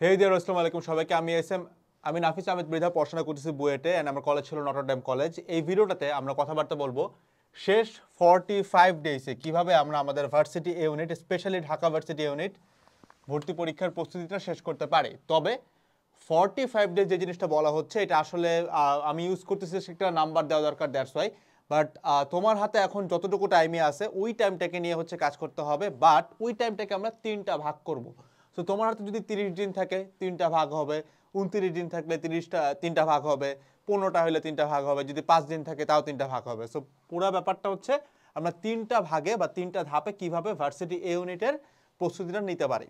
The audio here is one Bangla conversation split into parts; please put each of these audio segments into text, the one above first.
হে দিয়ার আসসালামু আলাইকুম সবাইকে। আমি এস এম আমি নাফিস আহমেদ মৃধা পড়াশোনা করতেছি বুয়েটে অ্যান্ড আমার কলেজ ছিল নটরডেম কলেজ এই ভিডিওটাতে আমরা কথাবার্তা বলব শেষ ফর্টি ফাইভ ডেইসে কীভাবে আমরা আমাদের varsity unit specially Dhaka varsity unit ভর্তি পরীক্ষার প্রস্তুতিটা শেষ করতে পারি। তবে ফর্টি ফাইভ ডেজ যে জিনিসটা বলা হচ্ছে, এটা আসলে আমি ইউজ করতেছি সেটা নাম্বার দেওয়া দরকার দ্যাটস ওয়াই বাট তোমার হাতে এখন যতটুকু টাইমে আছে, ওই টাইমটাকে নিয়ে হচ্ছে কাজ করতে হবে বাট ওই টাইমটাকে আমরা তিনটা ভাগ করব। সো তোমার হাতে যদি তিরিশ দিন থাকে, তিনটা ভাগ হবে। উনত্রিশ দিন থাকলে তিরিশটা, তিনটা ভাগ হবে। পনেরোটা হলে তিনটা ভাগ হবে। যদি পাঁচ দিন থাকে, তাও তিনটা ভাগ হবে। সো পুরো ব্যাপারটা হচ্ছে, আমরা তিনটা ভাগে বা তিনটা ধাপে কীভাবে ভার্সিটি এ ইউনিটের প্রস্তুতিটা নিতে পারি।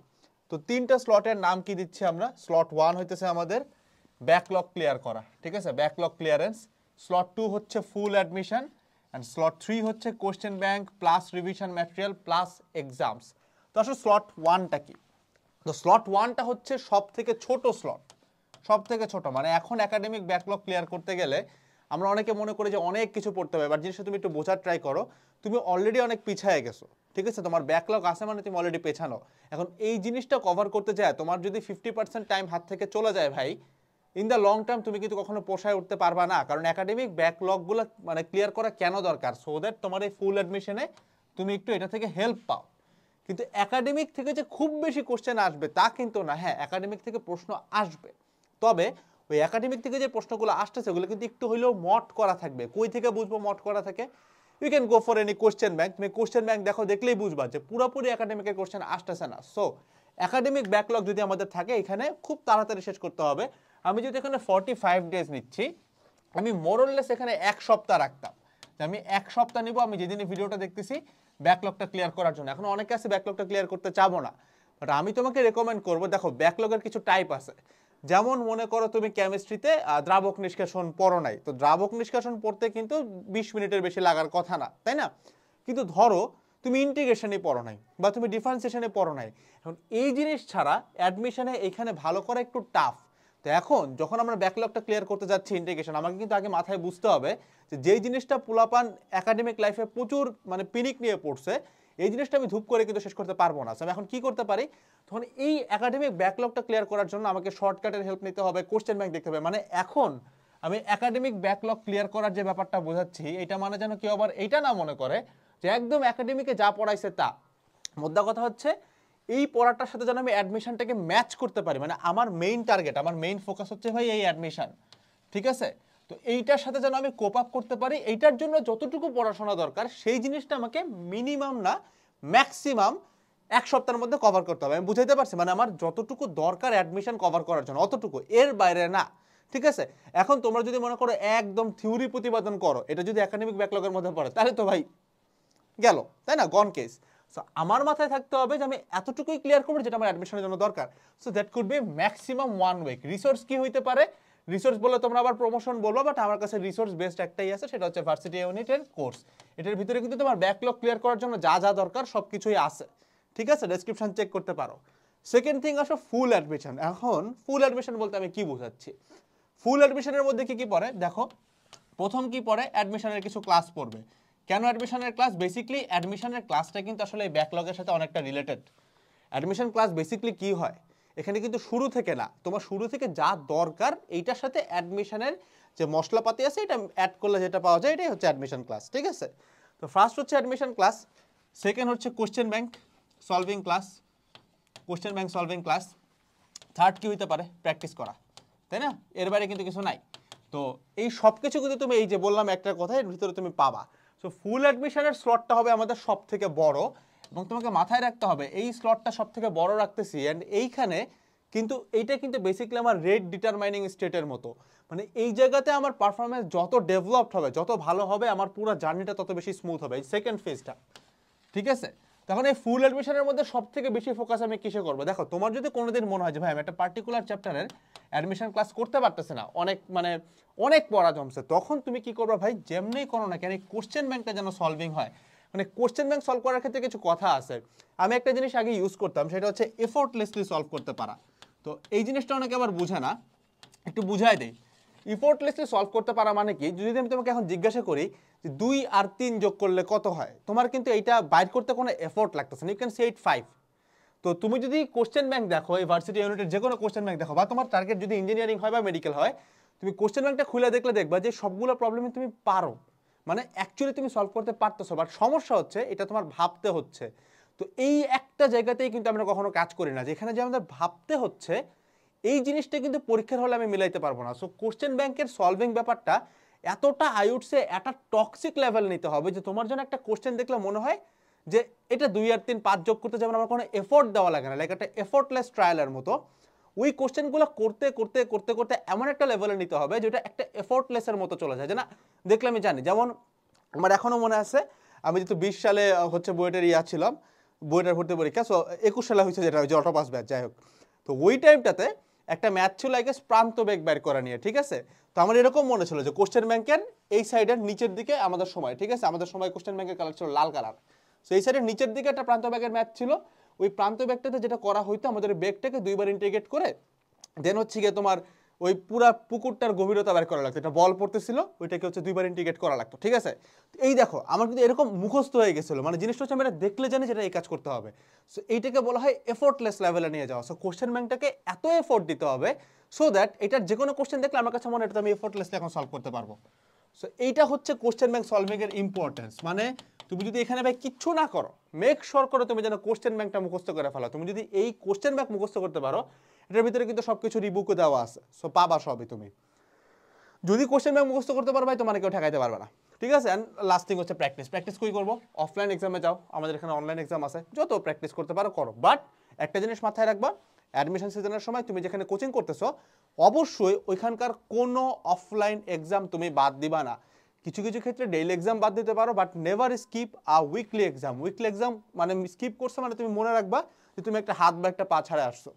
তো, তিনটা স্লটের নাম কি দিচ্ছি আমরা? স্লট ওয়ান হইতেছে আমাদের ব্যাকলগ ক্লিয়ার করা। ঠিক আছে? ব্যাকলগ ক্লিয়ারেন্স স্লট টু হচ্ছে full admission and slot three হচ্ছে question bank plus revision material plus exams তো, আসলে স্লট ওয়ানটা কি? তো স্লট ওয়ানটা হচ্ছে সব থেকে ছোট স্লট সব থেকে ছোট মানে এখন একাডেমিক ব্যাকলগ ক্লিয়ার করতে গেলে আমরা অনেকে মনে করি যে অনেক কিছু পড়তে হবে বাট জিনিসটা তুমি একটু বোঝার ট্রাই করো। তুমি অলরেডি অনেক পিছায় গেছো, ঠিক আছে? তোমার ব্যাকলগ আছে মানে তুমি অলরেডি পেছানো। এখন এই জিনিসটা কভার করতে যায়, তোমার যদি ফিফটি পার্সেন্ট টাইম হাত থেকে চলে যায় ভাই ইন দ্য লং টার্ম তুমি কিন্তু কখনো পোষায় উঠতে পারবা না, কারণ একাডেমিক ব্যাকলগগুলো মানে ক্লিয়ার করা কেন দরকার? সো দ্যাট তোমার এই ফুল অ্যাডমিশনে তুমি একটু এটা থেকে হেল্প পাও। কিন্তু একাডেমিক থেকে যে খুব বেশি কোশ্চেন আসবে তা কিন্তু না। হ্যাঁ একাডেমিক থেকে প্রশ্ন আসবে। তবে ওই একাডেমিক থেকে যে প্রশ্নগুলো আসতেছে, ওগুলো কিন্তু একটু হইলেও মট করা থাকবে। কই থেকে বুঝব মট করা থাকে? You can go for any question bank তুমি কোশ্চেন ব্যাংক দেখো, দেখলেই বুঝবা যে পুরোপুরি একাডেমিকের কোশ্চেন আসতেছে না। সো একাডেমিক ব্যাকলগ যদি আমাদের থাকে, এখানে খুব তাড়াতাড়ি শেষ করতে হবে। আমি যদি এখানে ফর্টি ফাইভ ডেজ নিচ্ছি, আমি মোরললেস এখানে এক সপ্তাহ রাখতাম। যে আমি এক সপ্তাহ নিব, আমি যেদিন ভিডিওটা দেখতেছি ব্যাকলগটা ক্লিয়ার করার জন্য। এখন অনেকে আছে ব্যাকলগটা ক্লিয়ার করতে চাবো না। বাট আমি তোমাকে রেকমেন্ড করব, দেখো ব্যাকলগের কিছু টাইপ আছে। যেমন মনে করো তুমি কেমিস্ট্রিতে দ্রাবক নিষ্কাশন পড়ো নাই। তো দ্রাবক নিষ্কাশন পড়তে কিন্তু বিশ মিনিটের বেশি লাগার কথা না, তাই না? কিন্তু ধরো, তুমি ইন্টিগ্রেশনে পড়ো নাই বা তুমি ডিফারেন্সিয়েশনে পড়ো নাই। এখন এই জিনিস ছাড়া অ্যাডমিশনে এখানে ভালো করা একটু টাফ তো এখন যখন আমরা ব্যাকলগটা ক্লিয়ার করতে যাচ্ছি ইন্টিগ্রেশন আমাকে কিন্তু আগে মাথায় বুঝতে হবে যে যেই জিনিসটা পোলাপান একাডেমিক লাইফে প্রচুর মানে পিনিক নিয়ে পড়ছে, এই জিনিসটা আমি ধূপ করে কিন্তু শেষ করতে পারব না। আমি এখন কি করতে পারি? তখন এই একাডেমিক ব্যাকলগটা ক্লিয়ার করার জন্য আমাকে শর্টকাটের হেল্প নিতে হবে কোশ্চেন ব্যাংক দেখতে হবে। মানে এখন আমি একাডেমিক ব্যাকলগ ক্লিয়ার করার যে ব্যাপারটা বোঝাচ্ছি, এটা মানে যেন কেউ আবার এইটা না মনে করে যে একদম একাডেমিকে যা পড়াইছে তা। মোদ্দা কথা হচ্ছে এই পড়াটার সাথে যেন আমি অ্যাডমিশনটাকে ম্যাচ করতে পারি। মানে আমার মেইন টার্গেট আমার মেইন ফোকাস হচ্ছে ভাই এই অ্যাডমিশন ঠিক আছে? তো এইটার সাথে যেন আমি কোপ আপ করতে পারি, এইটার জন্য যতটুকু পড়াশোনা দরকার, সেই জিনিসটা আমাকে মিনিমাম না ম্যাক্সিমাম এক সপ্তাহের মধ্যে কভার করতে হবে। আমি বুঝাইতে পারছি? মানে আমার যতটুকু দরকার অ্যাডমিশন কভার করার জন্য, অতটুকু। এর বাইরে না। ঠিক আছে? এখন তোমরা যদি মনে করো একদম থিওরি প্রতিপাদন করো, এটা যদি একাডেমিক ব্যাকলগের মধ্যে পড়ে, তাহলে তো ভাই গেল, তাই না? গন কেস সো আমার মাথায় থাকতে হবে যে আমি এতটুকুই ক্লিয়ার করব যেটা আমার অ্যাডমিশনের জন্য দরকার। So that could be maximum one week resource কি হইতে পারে? রিসোর্স বলে তোমরা আবার প্রমোশন বলব বাট আমার কাছে রিসোর্স বেস্ট একটাই আছে, সেটা হচ্ছে ভার্সিটি ইউনিটের কোর্স এটার ভিতরে কিন্তু তোমার ব্যাকলগ ক্লিয়ার করার জন্য যা যা দরকার সব কিছুই আছে। ঠিক আছে? ডেসক্রিপশন চেক করতে পারো। সেকেন্ড থিং আসো ফুল অ্যাডমিশন এখন ফুল অ্যাডমিশন বলতে আমি কি বোঝাচ্ছি? ফুল অ্যাডমিশনের মধ্যে কি কি পড়ে? দেখো, প্রথম কি পড়ে? অ্যাডমিশনের কিছু ক্লাস পড়বে। কেন অ্যাডমিশনের ক্লাস বেসিকলি অ্যাডমিশনের ক্লাসটা কিন্তু আসলে ব্যাকলগের সাথে অনেকটা রিলেটেড অ্যাডমিশন ক্লাস বেসিকলি কি হয়? এখানে কিন্তু শুরু থেকে না, তোমার শুরু থেকে যা দরকার, এইটার সাথে অ্যাডমিশনের যে মশলাপাতি আছে, এটা অ্যাড করলে যেটা পাওয়া যায়, এটাই হচ্ছে অ্যাডমিশন ক্লাস ঠিক আছে? তো ফার্স্ট হচ্ছে অ্যাডমিশন ক্লাস সেকেন্ড হচ্ছে question bank solving class question bank solving class third কি হইতে পারে? প্র্যাকটিস করা, তাই না? এর বাইরে কিন্তু কিছু নাই। তো এই সব কিছু কিন্তু তুমি এই যে বললাম একটা কথা এর ভিতরে তুমি পাবা। সো ফুল অ্যাডমিশনের স্লটটা হবে আমাদের সব থেকে বড় এবং তোমাকে মাথায় রাখতে হবে, এই স্লটটা সব থেকে বড় রাখতেছি অ্যান্ড এইখানে কিন্তু এইটা কিন্তু বেসিক্যালি আমার রেড ডিটারমাইনিং স্টেটের মতো। মানে এই জায়গাতে আমার পারফরমেন্স যত ডেভেলপড হবে, যত ভালো হবে, আমার পুরো জার্নিটা তত বেশি স্মুথ হবে, এই সেকেন্ড ফেজটা ঠিক আছে? তখন এই ফুল অ্যাডমিশনের মধ্যে সব থেকে বেশি ফোকাস আমি কিসে করব? দেখো, তোমার যদি কোনোদিন মনে হয় যে, ভাই, আমি একটা পার্টিকুলার চ্যাপ্টারের অ্যাডমিশন ক্লাস করতে পারতেছে না, অনেক মানে অনেক পড়া জমছে, তখন তুমি কি করবে, ভাই, যেমনি করো না কেন কোশ্চেন ব্যাংকটা যেন সলভিং হয়। মানে কোশ্চেন ব্যাংক সলভ করার ক্ষেত্রে কিছু কথা আছে। আমি একটা জিনিস আগে ইউজ করতাম, সেটা হচ্ছে এফোর্টলেসলি সলভ করতে পারা। তো এই জিনিসটা অনেকে আবার বুঝে না। একটু বুঝাই দেই। ইফোর্টলেসলি সলভ করতে পারা মানে কি? যদি আমি তোমাকে এখন জিজ্ঞাসা করি দুই আর তিন যোগ করলে কত হয়? তোমার কিন্তু এইটা বাইর করতে কোনো এফোর্ট লাগতেছে you can say it five তো তুমি যদি কোশ্চেন ব্যাংক দেখো, এই ভার্সিটি ইউনিটের যে কোনো কোশ্চেন ব্যাংক দেখো, বা তোমার টার্গেট যদি ইঞ্জিনিয়ারিং হয় বা মেডিকেল হয়, তুমি কোশ্চেন ব্যাংকটা খুলে দেখলে দেখবা যে সবগুলো প্রবলেমে তুমি পারো। মানে অ্যাকচুয়ালি তুমি সলভ করতে পারতেছো বাট সমস্যা হচ্ছে এটা তোমার ভাবতে হচ্ছে। তো এই একটা জায়গাতেই কিন্তু আমরা কখনো কাজ করি না। যেখানে যে আমাদের ভাবতে হচ্ছে, এই জিনিসটা কিন্তু পরীক্ষার হলে আমি মিলাইতে পারব না। সো কোশ্চেন ব্যাংকের সলভিং ব্যাপারটা এতটা আইউটসে একটা টক্সিক লেভেল নিতে হবে যে তোমার জন্য একটা কোশ্চেন দেখলে মনে হয় যে এটা দুই আর তিন, পাঁচ যোগ করতে যেমন আমার কোনো এফোর্ট দেওয়া লাগে না। লাইক একটা এফোর্টলেস ট্রায়ালের মতো। ওই কোশ্চেনগুলো করতে করতে করতে করতে এমন একটা লেভেলে নিতে হবে যেটা একটা এফোর্টলেসের মতো চলে যায়। যে না, দেখলে আমি জানি। যেমন আমার এখনও মনে আছে, আমি যেহেতু বিশ সালে হচ্ছে বুয়েটের ইয়া ছিলাম, বুয়েটের ভর্তি পরীক্ষা সো একুশ সালে হয়েছে যেটা হচ্ছে অটোপাস ব্যাচ যাই হোক। তো ওই টাইমটাতে একটা ম্যাথ ছিল আই প্রান্ত বেগ বের করা নিয়ে, ঠিক আছে? তো আমার এরকম মনে ছিল যে কোশ্চেন ব্যাংকের এই সাইডের নিচের দিকে আমাদের সময়, ঠিক আছে? আমাদের সময় কোশ্চেন ব্যাংকের কালার ছিল লাল কালার সো এই সাইডের নিচের দিকে একটা প্রান্ত ব্যাগের ম্যাথ ছিল। ওই প্রান্ত ব্যাগটাতে যেটা করা হইতো, আমাদের বেগটাকে দুইবার ইন্টিগ্রেট করে দেন হচ্ছে গিয়ে তোমার ওই পুরা পুকুরটার গভীরতা বের করা লাগতো। এটা বল পড়তেছিল, ওইটাকে হচ্ছে দুইবার ইন্টিগ্রেট করা লাগতো, ঠিক আছে? এই দেখো, আমার কিন্তু এরকম মুখস্থ হয়ে গেছিল। মানে জিনিসটা হচ্ছে আমি এটা দেখলে জানি যেটা এই কাজ করতে হবে। সো এইটাকে বলা হয় এফোর্টলেস লেভেলে নিয়ে যাওয়া। সো কোশ্চেন ব্যাংকটাকে এত এফোর্ট দিতে হবে সো দ্যাট এটার যে কোনো কোশ্চেন দেখলে আমার কাছে মনে হয় এটা আমি এফোর্টলেসলি এখন সলভ করতে পারব। সো এইটা হচ্ছে কোশ্চেন ব্যাংক সলভিং এর ইম্পর্টেন্স মানে তুমি যদি এখানে ভাই কিচ্ছু না করো মেক শোর করো তুমি যেন কোশ্চেন ব্যাংকটা মুখস্থ করে ফেলো। তুমি যদি এই কোশ্চেন ব্যাংক মুখস্থ করতে পারো এটার ভিতরে কিন্তু সব কিছু রিবুকও দেওয়া আছে। সো পাবা সবই তুমি। যদি কোশ্চেন ব্যাংক মুখস্থ করতে পারো ভাই, তোমার কেউ ঠেকাইতে পারবে না। ঠিক আছে? অ্যান্ড লাস্ট থিং হচ্ছে প্র্যাকটিস প্র্যাকটিস কই করব? অফলাইন এক্সামে যাও। আমাদের এখানে অনলাইন এক্সাম আছে। যত প্র্যাকটিস করতে পারো, করো। বাট একটা জিনিস মাথায় রাখবা অ্যাডমিশন সিজনের সময় তুমি যেখানে কোচিং করতেছো, অবশ্যই ওইখানকার কোনো অফলাইন এক্সাম তুমি বাদ দিবা না। কিছু কিছু ক্ষেত্রে ডেইলি এক্সাম বাদ দিতে পারো but never skip a weekly exam weekly exam মানে স্কিপ করছ মানে তুমি মনে রাখবা যে তুমি একটা হাত বা একটা পা ছাড়া আসছো।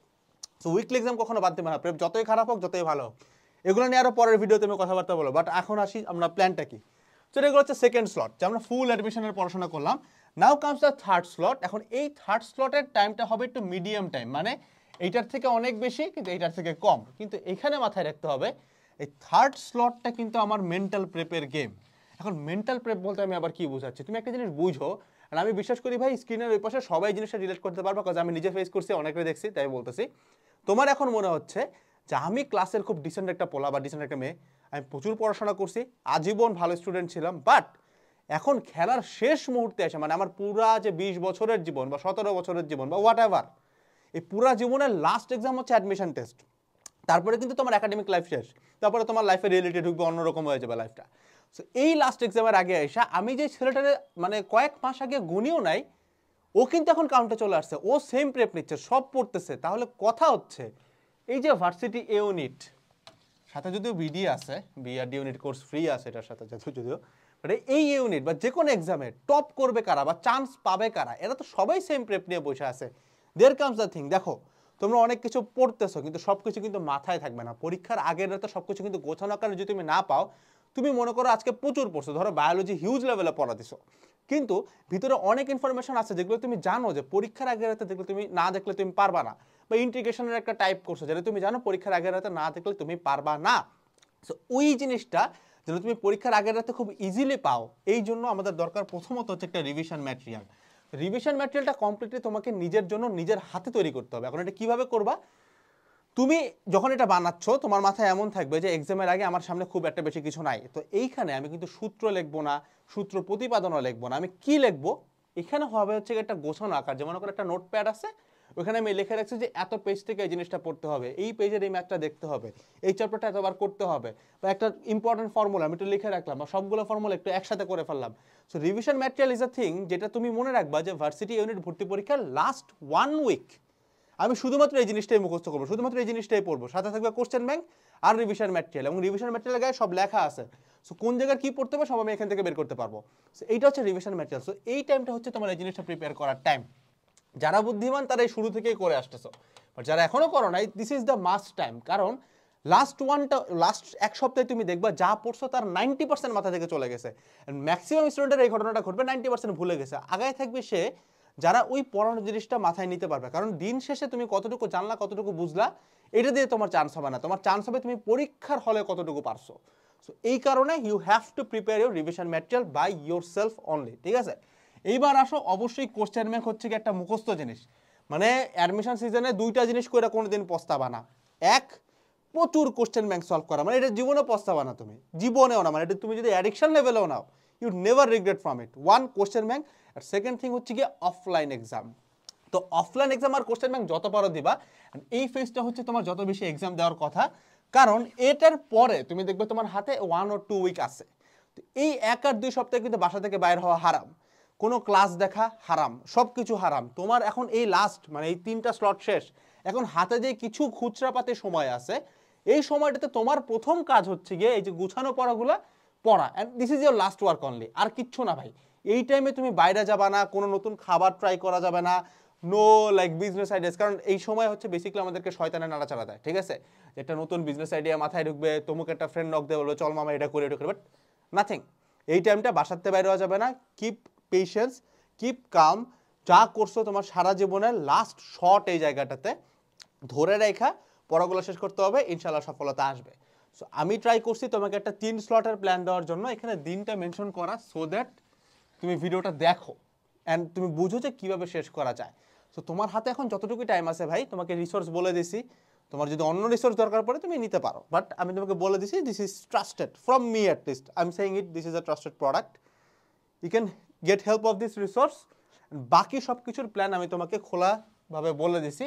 সো উইকলি এক্সাম কখনো বাদ দেবে না। প্রেপ যতই খারাপ হোক, যতই ভালো এগুলো নিয়ে আরও পরের ভিডিওতে আমি কথাবার্তা বলব। বাট এখন আসি আমরা প্ল্যানটা কি? তো এগুলো হচ্ছে সেকেন্ড স্লট যে আমরা ফুল অ্যাডমিশনের পড়াশোনা করলাম। Now comes the third slot এখন এই থার্ড স্লটের টাইমটা হবে একটু মিডিয়াম টাইম মানে এইটার থেকে অনেক বেশি, কিন্তু এইটার থেকে কম। কিন্তু এখানে মাথায় রাখতে হবে, এই থার্ড স্লটটা কিন্তু আমার মেন্টাল প্রেপের গেম এখন মেন্টাল প্রেপ বলতে আমি আবার কি বোঝাচ্ছি? তুমি একটা জিনিস বুঝো, আর আমি বিশ্বাস করি ভাই স্ক্রিনের ওই পাশে সবাই জিনিসটা রিলেট করতে পারব কাজ আমি নিজে ফেস করছি অনেকে দেখছি, তাই বলতেছি। তোমার এখন মনে হচ্ছে যে আমি ক্লাসের খুব ডিসেন্ট একটা পোলা বা ডিসেন্ট একটা মেয়ে, আমি প্রচুর পড়াশোনা করছি, আজীবন ভালো স্টুডেন্ট ছিলাম বাট এখন খেলার শেষ মুহূর্তে এসে মানে আমার পুরা যে বিশ বছরের জীবন বা সতেরো বছরের জীবন বা হোয়াট এভার এই পুরা জীবনের লাস্ট এক্সাম হচ্ছে অ্যাডমিশন টেস্ট তারপরে কিন্তু তোমার একাডেমিক লাইফ শেষ, তারপরে তোমার লাইফে রিয়েলিটি ঢুকবে, অন্যরকম হয়ে যাবে লাইফটা সো এই লাস্ট এক্সামের আগে এসে আমি যে ছেলেটারে মানে কয়েক মাস আগে গুনিও নাই ও কিন্তু এখন কাউন্টে চলে আসছে। ও সেম প্রেপ নিচ্ছে, সব পড়তেছে। তাহলে কথা হচ্ছে, এই যে ভার্সিটি এ ইউনিট সাথে যদিও বিডি আছে বিআরডি ইউনিট কোর্স ফ্রি আছে এটার সাথে যদিও যদিও বাট এই ইউনিট বা যে কোনো এক্সামে টপ করবে কারা বা চান্স পাবে কারা, এরা তো সবাই সেম প্রেপ নিয়ে বসে আছে। দের কামস দ্য থিং দেখো, তোমরা অনেক কিছু পড়তেছো, কিন্তু সব কিছু কিন্তু মাথায় থাকবে না। পরীক্ষার আগের রাতে সব কিছু কিন্তু গোছানো কারণে যদি তুমি না পাও তুমি মনে করো আজকে প্রচুর পড়ছো, ধরো বায়োলজি হিউজ লেভেলে পড়া দিছো কিন্তু ভিতরে অনেক ইনফরমেশন আছে যেগুলো তুমি জানো যে পরীক্ষার আগের রাতে যেগুলো তুমি না দেখলে তুমি পারবা না। বা ইন্টিগ্রেশনের একটা টাইপ করছ যেটা তুমি জানো পরীক্ষার আগের রাতে না দেখলে তুমি পারবা না। সো ওই জিনিসটা যেন তুমি পরীক্ষার আগের রাতে খুব ইজিলি পাও, এই জন্য আমাদের দরকার প্রথমত হচ্ছে একটা রিভিশন ম্যাটেরিয়াল রিভিশন ম্যাটেরিয়ালটা কমপ্লিটলি তোমাকে নিজের জন্য নিজের হাতে তৈরি করতে হবে। এখন এটা কীভাবে করবা? তুমি যখন এটা বানাচ্ছ, তোমার মাথায় এমন থাকবে যে এক্সামের আগে আমার সামনে খুব একটা বেশি কিছু নাই। তো এইখানে আমি কিন্তু সূত্র লিখব না, সূত্র প্রতিপাদনও লিখব না। আমি কি লিখব? এখানে হবে হচ্ছে একটা গোছানো আকার, যেমন করে একটা নোটপ্যাড আছে, ওখানে আমি লিখে রাখছি যে এত পেজ থেকে এই জিনিসটা পড়তে হবে। এই পেজের এই ম্যাথটা দেখতে হবে। এই চ্যাপ্টারটা এতবার করতে হবে। বা একটা ইম্পর্টেন্ট ফর্মুলা আমি একটু লিখে রাখলাম বা সবগুলো ফর্মুলা একটু একসাথে করে ফেললাম। So revision material is a thing যেটা তুমি মনে রাখবা যে ভার্সিটি ইউনিট ভর্তি পরীক্ষার লাস্ট ওয়ান উইক আমি শুধুমাত্র এই জিনিসটাই মুখস্থ করব, শুধুমাত্র এই জিনিসটাই পড়ব। সাথে থাকবে কোশ্চেন ব্যাংক আর রিভিশন ম্যাটেরিয়াল এবং রিভিশন ম্যাটেরিয়াল গায়ে সব লেখা আছে। সো কোন জায়গায় কি পড়তে হবে সব আমি এখান থেকে বের করতে পারব। সো এইটা হচ্ছে রিভিশন ম্যাটেরিয়াল সো এই টাইমটা হচ্ছে তোমার এই জিনিসটা প্রিপেয়ার করার টাইম যারা বুদ্ধিমান, তারা এই শুরু থেকেই করে আসতেছো। বাট যারা এখনও করো নাই this is the must time কারণ লাস্ট ওয়ানটা লাস্ট এক সপ্তাহে তুমি দেখবা যা পড়ছো তার নাইনটি পার্সেন্ট মাথা থেকে চলে গেছে। ম্যাক্সিমাম স্টুডেন্টের এই ঘটনাটা ঘটবে নাইনটি পার্সেন্ট ভুলে গেছে। আগায় থাকবে সে যারা ওই পড়ানোর জিনিসটা মাথায় নিতে পারবে। কারণ দিন শেষে তুমি কতটুকু জানলা, কতটুকু বুঝলা, এটা দিয়ে তোমার চান্স হবে না। তোমার চান্স হবে তুমি পরীক্ষার হলে কতটুকু পারছ। সো এই কারণে you have to prepare your revision material by your self only ঠিক আছে? এইবার আসো, অবশ্যই কোশ্চেন ব্যাংক হচ্ছে কি একটা মুখস্থ জিনিস। মানে অ্যাডমিশন সিজনে দুইটা জিনিস করে কোনোদিন পস্তাবা না। এক, প্রচুর কোশ্চেন ব্যাংক সলভ করা। মানে এটা জীবনে পস্তাবা না তুমি। জীবনেও না মানে এটা তুমি যদি addiction লেভেলেও now you never regret from it one question bank R second thing হচ্ছে গিয়ে অফলাইন এক্সাম তো অফলাইন এক্সাম আর কোশ্চেন ব্যাংক যত পারো দিবা এই ফেজটা হচ্ছে তোমার যত বেশি এক্সাম দেওয়ার কথা। কারণ এটার পরে তুমি দেখবে তোমার হাতে ওয়ান ও টু উইক আছে। তো এই এক আর দুই সপ্তাহে কিন্তু বাসা থেকে বাইর হওয়া হারাম। কোনো ক্লাস দেখা হারাম সব কিছু হারাম। তোমার এখন এই লাস্ট মানে এই তিনটা স্লট শেষ। এখন হাতে যে কিছু খুচরা পাতে সময় আছে, এই সময়টাতে তোমার প্রথম কাজ হচ্ছে গিয়ে এই যে গুছানো পড়াগুলো পড়া। And this is your last work only আর কিচ্ছু না ভাই। এই টাইমে তুমি বাইরে যাবা না, কোনো নতুন খাবার ট্রাই করা যাবে না। নো লাইক বিজনেস আইডিয়াস কারণ এই সময় হচ্ছে বেসিক্যালি আমাদেরকে শয়তানের নাড়াচাড়া দেয় ঠিক আছে? একটা নতুন বিজনেস আইডিয়া মাথায় ঢুকবে, তোমাকে একটা ফ্রেন্ড নক দিয়ে বলবে, চল মামা, এটা করে এটা করে। বাট নাথিং এই টাইমটা বাসাতে বাইরে হওয়া যাবে না। কিপ পেশেন্স কিপ কাম যা করছ তোমার সারা জীবনের লাস্ট শর্ট এই জায়গাটাতে ধরে রেখা, পড়াগুলো শেষ করতে হবে। ইনশাল্লাহ সফলতা আসবে। সো আমি ট্রাই করছি তোমাকে একটা তিন স্লটের প্ল্যান দেওয়ার জন্য। এখানে দিনটা মেনশন করা সো দ্যাট তুমি ভিডিওটা দেখো অ্যান্ড তুমি বুঝো যে কীভাবে শেষ করা যায়। সো তোমার হাতে এখন যতটুকু টাইম আছে ভাই, তোমাকে রিসোর্স বলে দিছি। তোমার যদি অন্য রিসোর্স দরকার পড়ে, তুমি নিতে পারো। বাট আমি তোমাকে বলে দিছি this is trusted from me at least I am saying it this is a trusted product you can get help of this resource বাকি সব কিছুর প্ল্যান আমি তোমাকে খোলাভাবে বলে দিছি।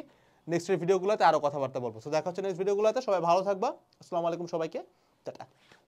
নেক্সটের ভিডিওগুলোতে আরও কথাবার্তা বলব। সো দেখা হচ্ছে নেক্সট ভিডিওগুলোতে সবাই ভালো থাকবা। আসসালামু আলাইকুম সবাইকে। টাটা।